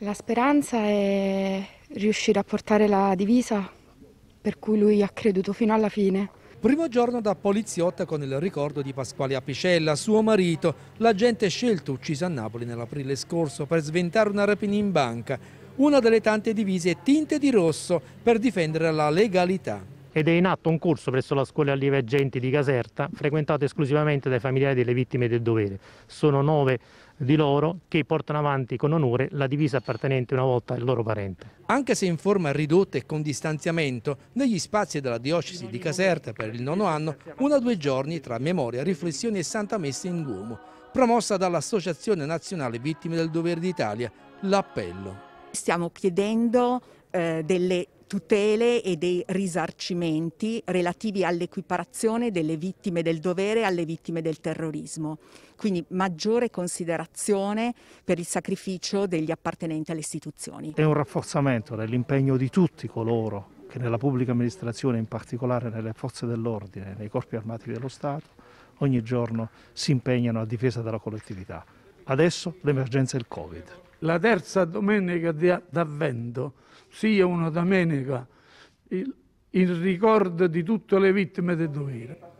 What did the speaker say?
La speranza è riuscire a portare la divisa per cui lui ha creduto fino alla fine. Primo giorno da poliziotta con il ricordo di Pasquale Apicella, suo marito, l'agente scelto ucciso a Napoli nell'aprile scorso per sventare una rapina in banca, una delle tante divise tinte di rosso per difendere la legalità ed è in atto un corso presso la scuola allievi agenti di Caserta frequentato esclusivamente dai familiari delle vittime del dovere. Sono nove di loro che portano avanti con onore la divisa appartenente una volta al loro parente. Anche se in forma ridotta e con distanziamento, negli spazi della diocesi di Caserta per il nono anno, una o due giorni tra memoria, riflessioni e santa messa in Duomo, promossa dall'Associazione Nazionale Vittime del Dovere d'Italia, l'appello. Stiamo chiedendo eh, delle tutele e dei risarcimenti relativi all'equiparazione delle vittime del dovere alle vittime del terrorismo. Quindi maggiore considerazione per il sacrificio degli appartenenti alle istituzioni. È un rafforzamento dell'impegno di tutti coloro che nella pubblica amministrazione, in particolare nelle forze dell'ordine, nei corpi armati dello Stato, ogni giorno si impegnano a difesa della collettività. Adesso l'emergenza il Covid. La terza domenica d'avvento sia una domenica in ricordo di tutte le vittime del dovere.